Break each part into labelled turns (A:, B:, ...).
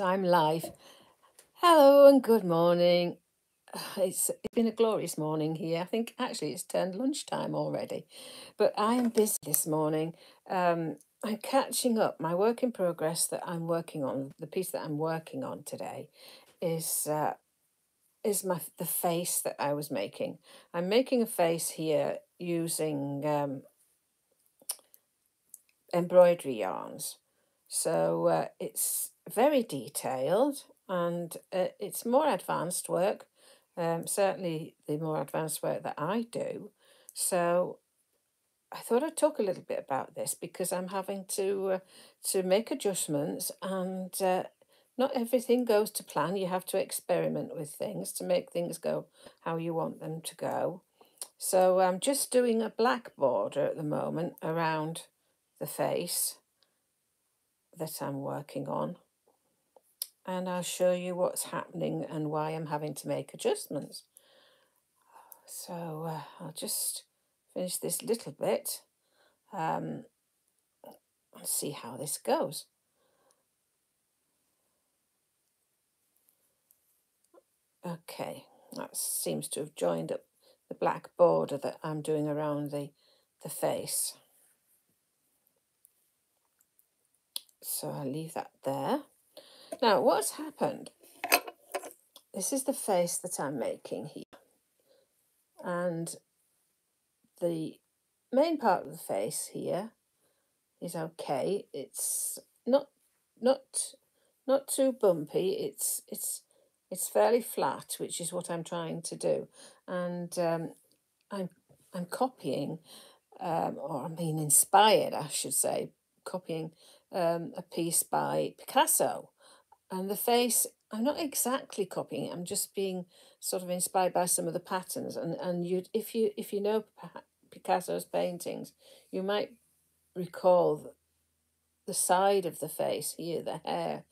A: I'm live. Hello and good morning. It's, it's been a glorious morning here. I think actually it's turned lunchtime already, but I am busy this morning. Um, I'm catching up. My work in progress that I'm working on, the piece that I'm working on today, is uh, is my the face that I was making. I'm making a face here using um, embroidery yarns. So uh, it's very detailed and uh, it's more advanced work, um, certainly the more advanced work that I do. So I thought I'd talk a little bit about this because I'm having to uh, to make adjustments and uh, not everything goes to plan. You have to experiment with things to make things go how you want them to go. So I'm just doing a black border at the moment around the face that I'm working on. And I'll show you what's happening and why I'm having to make adjustments. So uh, I'll just finish this little bit um, and see how this goes. Okay, that seems to have joined up the black border that I'm doing around the, the face. So I'll leave that there. Now, what's happened? This is the face that I'm making here. And the main part of the face here is okay. It's not not not too bumpy. It's it's it's fairly flat, which is what I'm trying to do. And um, I'm I'm copying, um, or I mean inspired, I should say, copying um, a piece by Picasso. And the face, I'm not exactly copying it. I'm just being sort of inspired by some of the patterns. And and you, if you if you know Picasso's paintings, you might recall the side of the face here, the hair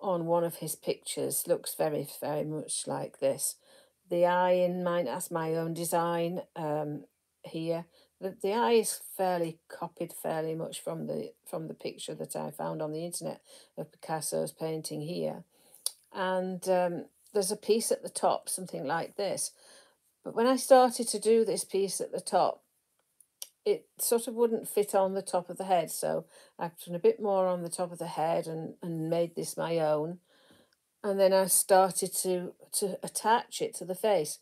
A: on one of his pictures looks very very much like this. The eye in mine, that's my own design um, here. The, the eye is fairly copied fairly much from the from the picture that I found on the internet of Picasso's painting here. And um, there's a piece at the top, something like this. But when I started to do this piece at the top, it sort of wouldn't fit on the top of the head. So I've done a bit more on the top of the head and, and made this my own. And then I started to, to attach it to the face.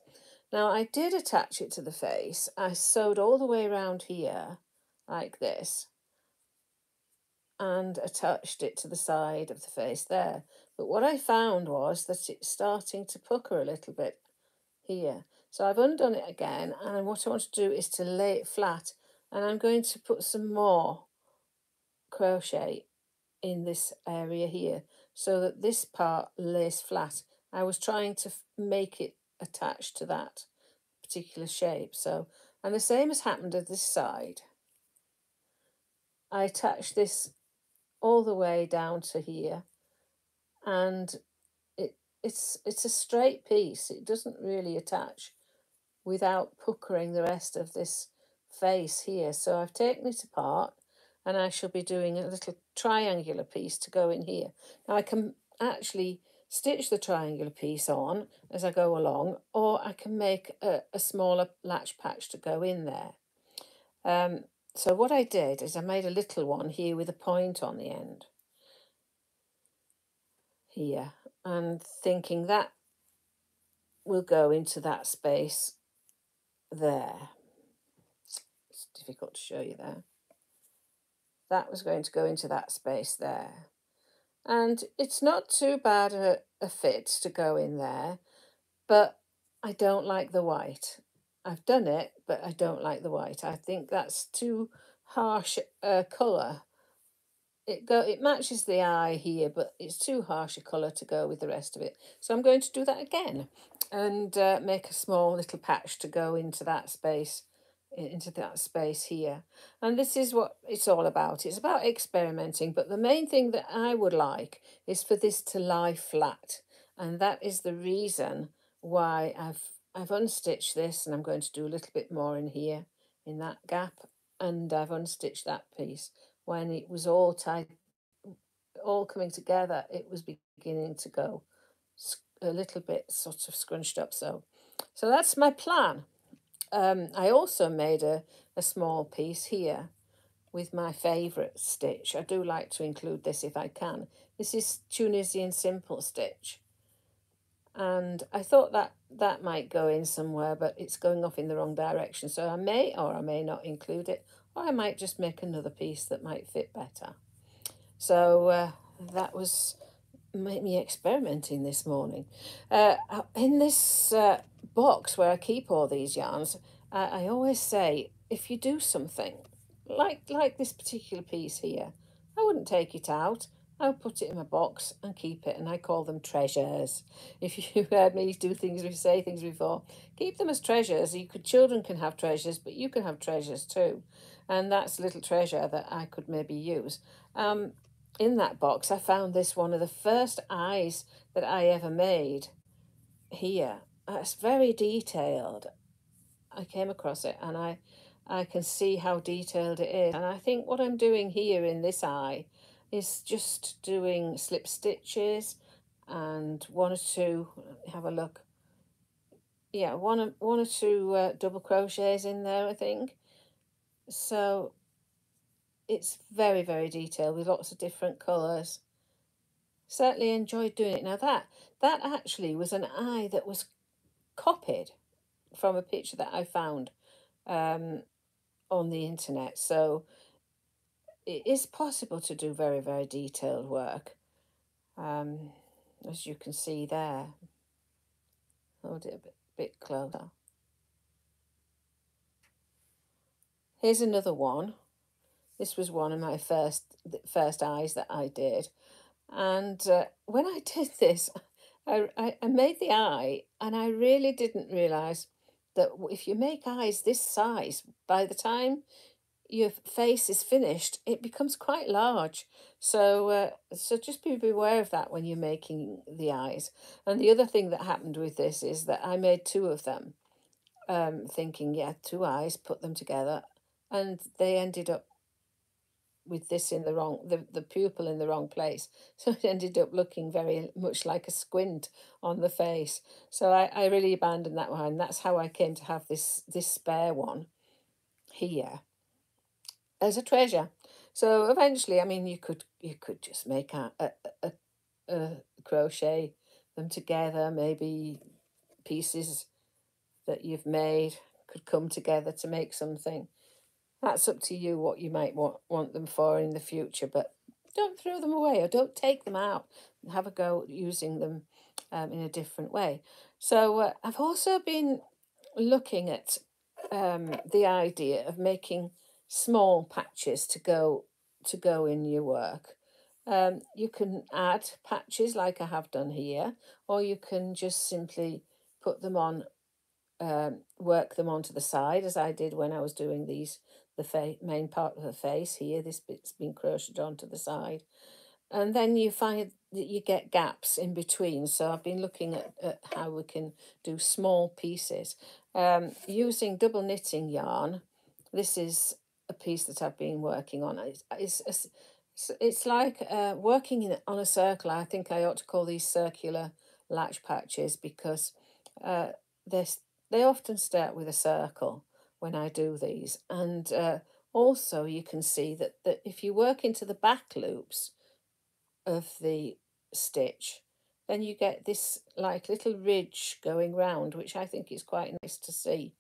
A: Now I did attach it to the face. I sewed all the way around here like this and attached it to the side of the face there. But what I found was that it's starting to pucker a little bit here. So I've undone it again and what I want to do is to lay it flat and I'm going to put some more crochet in this area here so that this part lays flat. I was trying to make it attached to that particular shape. So, and the same has happened at this side. I attach this all the way down to here and it it's it's a straight piece. It doesn't really attach without puckering the rest of this face here. So I've taken it apart and I shall be doing a little triangular piece to go in here. Now I can actually stitch the triangular piece on as I go along or I can make a, a smaller latch patch to go in there. Um, so what I did is I made a little one here with a point on the end here and thinking that will go into that space there. It's difficult to show you there. That was going to go into that space there. And it's not too bad a, a fit to go in there, but I don't like the white. I've done it, but I don't like the white. I think that's too harsh a colour. It go it matches the eye here, but it's too harsh a colour to go with the rest of it. So I'm going to do that again and uh, make a small little patch to go into that space into that space here. And this is what it's all about. It's about experimenting, but the main thing that I would like is for this to lie flat. And that is the reason why I've I've unstitched this and I'm going to do a little bit more in here in that gap and I've unstitched that piece when it was all tied all coming together, it was beginning to go a little bit sort of scrunched up. So, so that's my plan. Um, I also made a, a small piece here with my favourite stitch. I do like to include this if I can. This is Tunisian simple stitch. And I thought that that might go in somewhere, but it's going off in the wrong direction. So I may or I may not include it, or I might just make another piece that might fit better. So uh, that was me experimenting this morning. Uh, in this uh, box where I keep all these yarns, I, I always say, if you do something, like like this particular piece here, I wouldn't take it out. I would put it in my box and keep it, and I call them treasures. If you heard me do things, we say things before, keep them as treasures. You could, children can have treasures, but you can have treasures too, and that's a little treasure that I could maybe use. Um, in that box, I found this one of the first eyes that I ever made here. It's very detailed. I came across it and I, I can see how detailed it is. And I think what I'm doing here in this eye is just doing slip stitches and one or two, have a look. Yeah, one, one or two uh, double crochets in there, I think. So it's very, very detailed with lots of different colours. Certainly enjoyed doing it. Now that, that actually was an eye that was copied from a picture that I found um, on the internet. So it is possible to do very, very detailed work, um, as you can see there. Hold it a bit, bit closer. Here's another one. This was one of my first first eyes that I did. And uh, when I did this, I, I, made the eye and I really didn't realise that if you make eyes this size, by the time your face is finished, it becomes quite large. So, uh, so just be beware of that when you're making the eyes. And the other thing that happened with this is that I made two of them, um, thinking, yeah, two eyes, put them together, and they ended up with this in the wrong, the, the pupil in the wrong place. So it ended up looking very much like a squint on the face. So I, I really abandoned that one. And that's how I came to have this, this spare one here as a treasure. So eventually, I mean, you could you could just make a, a, a, a crochet them together. Maybe pieces that you've made could come together to make something that's up to you what you might want, want them for in the future, but don't throw them away or don't take them out. Have a go using them um, in a different way. So uh, I've also been looking at um, the idea of making small patches to go to go in your work. Um, you can add patches like I have done here, or you can just simply put them on, um, work them onto the side as I did when I was doing these the main part of the face here. This bit's been crocheted onto the side. And then you find that you get gaps in between. So I've been looking at, at how we can do small pieces. Um, using double knitting yarn, this is a piece that I've been working on. It's, it's, it's, like uh, working in, on a circle. I think I ought to call these circular latch patches because uh, they often start with a circle when I do these. And uh, also you can see that, that if you work into the back loops of the stitch, then you get this like little ridge going round, which I think is quite nice to see.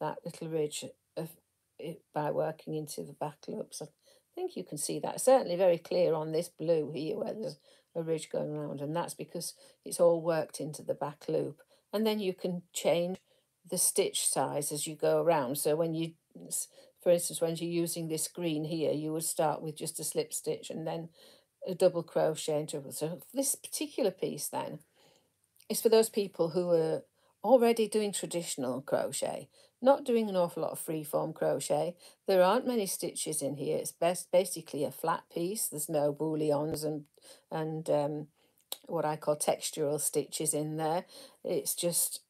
A: That little ridge of it by working into the back loops. I think you can see that. Certainly very clear on this blue here where there's a ridge going around and that's because it's all worked into the back loop. And then you can change the stitch size as you go around. So when you, for instance, when you're using this green here, you would start with just a slip stitch and then a double crochet and double. So this particular piece then is for those people who are already doing traditional crochet, not doing an awful lot of freeform crochet. There aren't many stitches in here. It's best basically a flat piece. There's no bullions and and um, what I call textural stitches in there. It's just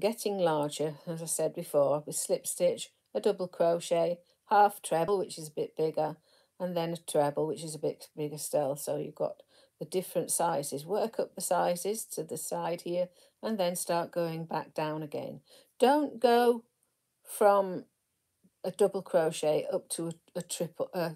A: getting larger, as I said before, with slip stitch, a double crochet, half treble, which is a bit bigger, and then a treble, which is a bit bigger still. So you've got the different sizes. Work up the sizes to the side here and then start going back down again. Don't go from a double crochet up to a, a triple, uh,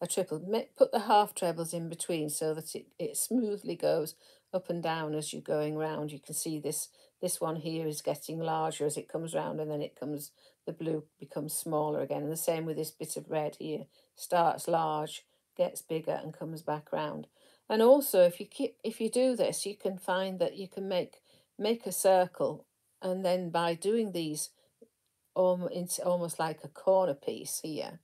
A: a triple. Put the half trebles in between so that it, it smoothly goes up and down as you're going round. You can see this this one here is getting larger as it comes round and then it comes, the blue becomes smaller again. And the same with this bit of red here. Starts large, gets bigger and comes back round. And also if you keep if you do this, you can find that you can make make a circle and then by doing these um, it's almost like a corner piece here,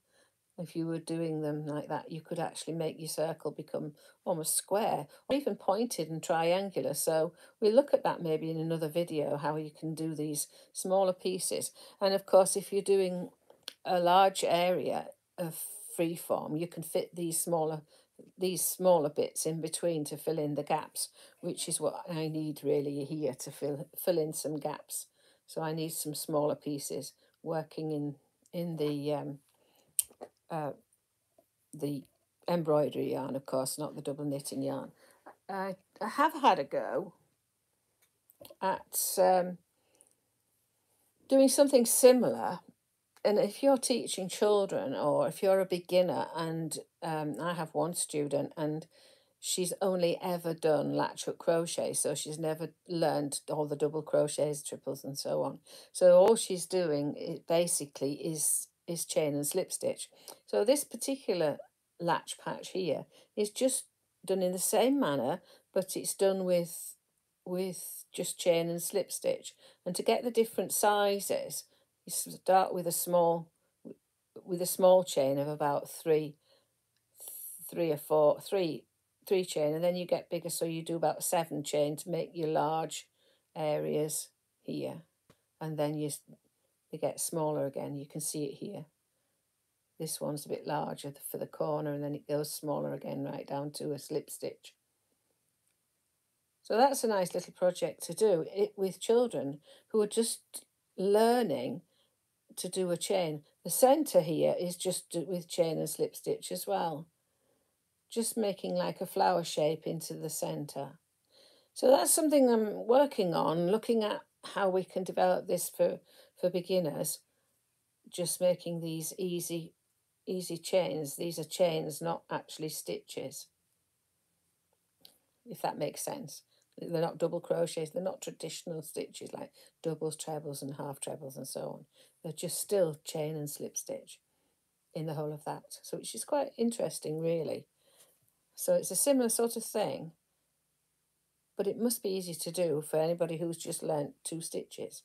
A: if you were doing them like that, you could actually make your circle become almost square or even pointed and triangular. So we'll look at that maybe in another video, how you can do these smaller pieces. And of course, if you're doing a large area of free form, you can fit these smaller these smaller bits in between to fill in the gaps, which is what I need really here to fill fill in some gaps. So I need some smaller pieces working in in the um, uh, the embroidery yarn, of course, not the double knitting yarn. I, I have had a go at um, doing something similar. And if you're teaching children or if you're a beginner, and um, I have one student and she's only ever done latch hook crochet, so she's never learned all the double crochets, triples, and so on. So all she's doing it basically is is chain and slip stitch. So this particular latch patch here is just done in the same manner, but it's done with with just chain and slip stitch. And to get the different sizes, you start with a small with a small chain of about three three or four three three chain and then you get bigger so you do about seven chain to make your large areas here and then you they get smaller again. You can see it here. This one's a bit larger for the corner and then it goes smaller again right down to a slip stitch. So that's a nice little project to do it with children who are just learning to do a chain. The centre here is just with chain and slip stitch as well. Just making like a flower shape into the centre. So that's something I'm working on, looking at how we can develop this for for beginners, just making these easy, easy chains. These are chains, not actually stitches, if that makes sense. They're not double crochets, they're not traditional stitches like doubles, trebles and half trebles and so on. They're just still chain and slip stitch in the whole of that. So which is quite interesting really. So it's a similar sort of thing, but it must be easy to do for anybody who's just learnt two stitches.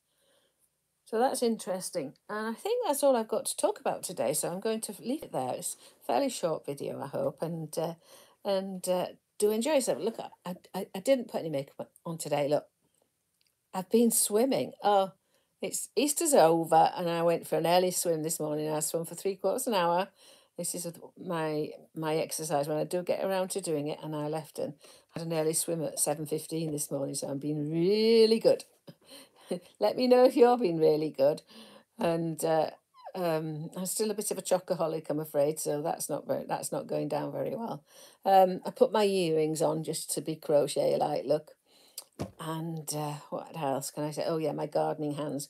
A: So that's interesting. And I think that's all I've got to talk about today. So I'm going to leave it there. It's a fairly short video, I hope. And uh, and uh, do enjoy yourself. Look, I, I, I didn't put any makeup on today. Look, I've been swimming. Oh, it's Easter's over. And I went for an early swim this morning. I swam for three quarters of an hour. This is my my exercise when I do get around to doing it. And I left and had an early swim at 7.15 this morning. So I'm being really good. Let me know if you're being really good. And uh, um, I'm still a bit of a chocoholic, I'm afraid, so that's not very, that's not going down very well. Um, I put my earrings on just to be crochet like look. And uh, what else can I say? Oh yeah, my gardening hands.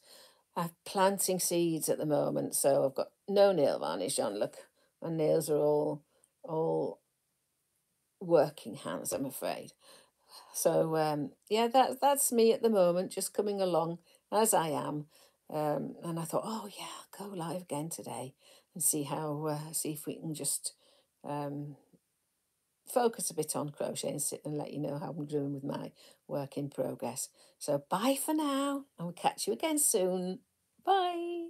A: I'm planting seeds at the moment, so I've got no nail varnish on. Look, my nails are all all working hands, I'm afraid. So um, yeah, that that's me at the moment, just coming along as I am. Um, and I thought, oh yeah, I'll go live again today and see how uh, see if we can just um, focus a bit on crochet and sit and let you know how I'm doing with my work in progress. So bye for now, and we'll catch you again soon. Bye.